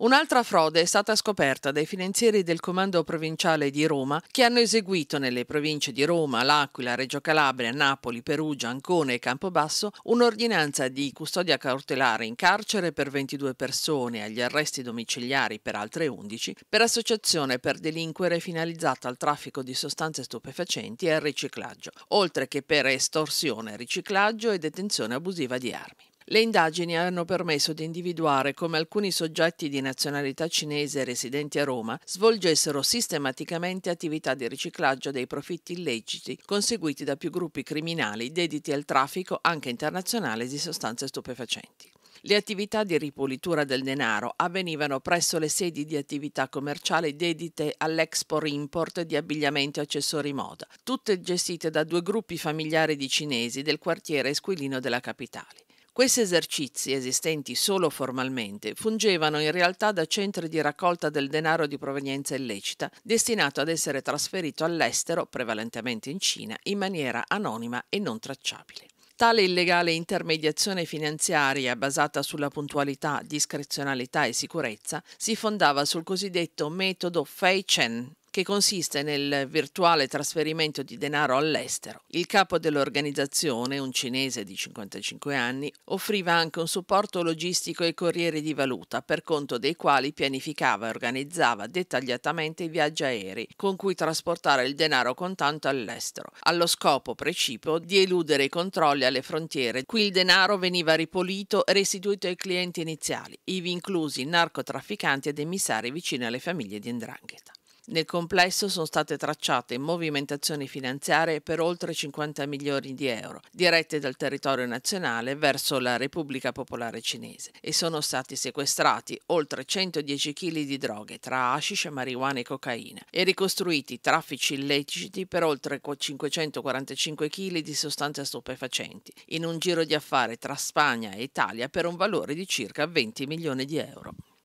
Un'altra frode è stata scoperta dai finanzieri del Comando Provinciale di Roma che hanno eseguito nelle province di Roma, L'Aquila, Reggio Calabria, Napoli, Perugia, Ancona e Campobasso un'ordinanza di custodia cautelare in carcere per 22 persone e agli arresti domiciliari per altre 11 per associazione per delinquere finalizzata al traffico di sostanze stupefacenti e al riciclaggio, oltre che per estorsione, riciclaggio e detenzione abusiva di armi. Le indagini hanno permesso di individuare come alcuni soggetti di nazionalità cinese residenti a Roma svolgessero sistematicamente attività di riciclaggio dei profitti illeciti conseguiti da più gruppi criminali dediti al traffico anche internazionale di sostanze stupefacenti. Le attività di ripulitura del denaro avvenivano presso le sedi di attività commerciali dedite all'export-import di abbigliamento e accessori moda, tutte gestite da due gruppi familiari di cinesi del quartiere Esquilino della capitale. Questi esercizi, esistenti solo formalmente, fungevano in realtà da centri di raccolta del denaro di provenienza illecita, destinato ad essere trasferito all'estero, prevalentemente in Cina, in maniera anonima e non tracciabile. Tale illegale intermediazione finanziaria basata sulla puntualità, discrezionalità e sicurezza si fondava sul cosiddetto metodo Fei Chen, che consiste nel virtuale trasferimento di denaro all'estero. Il capo dell'organizzazione, un cinese di 55 anni, offriva anche un supporto logistico ai corrieri di valuta, per conto dei quali pianificava e organizzava dettagliatamente i viaggi aerei con cui trasportare il denaro contante all'estero, allo scopo precipuo di eludere i controlli alle frontiere. Qui il denaro veniva ripulito e restituito ai clienti iniziali, ivi inclusi narcotrafficanti ed emissari vicini alle famiglie di Ndrangheta. Nel complesso sono state tracciate movimentazioni finanziarie per oltre 50 milioni di euro, dirette dal territorio nazionale verso la Repubblica Popolare Cinese, e sono stati sequestrati oltre 110 kg di droghe tra hashish, marijuana e cocaina, e ricostruiti traffici illeciti per oltre 545 kg di sostanze stupefacenti, in un giro di affari tra Spagna e Italia per un valore di circa 20 milioni di euro.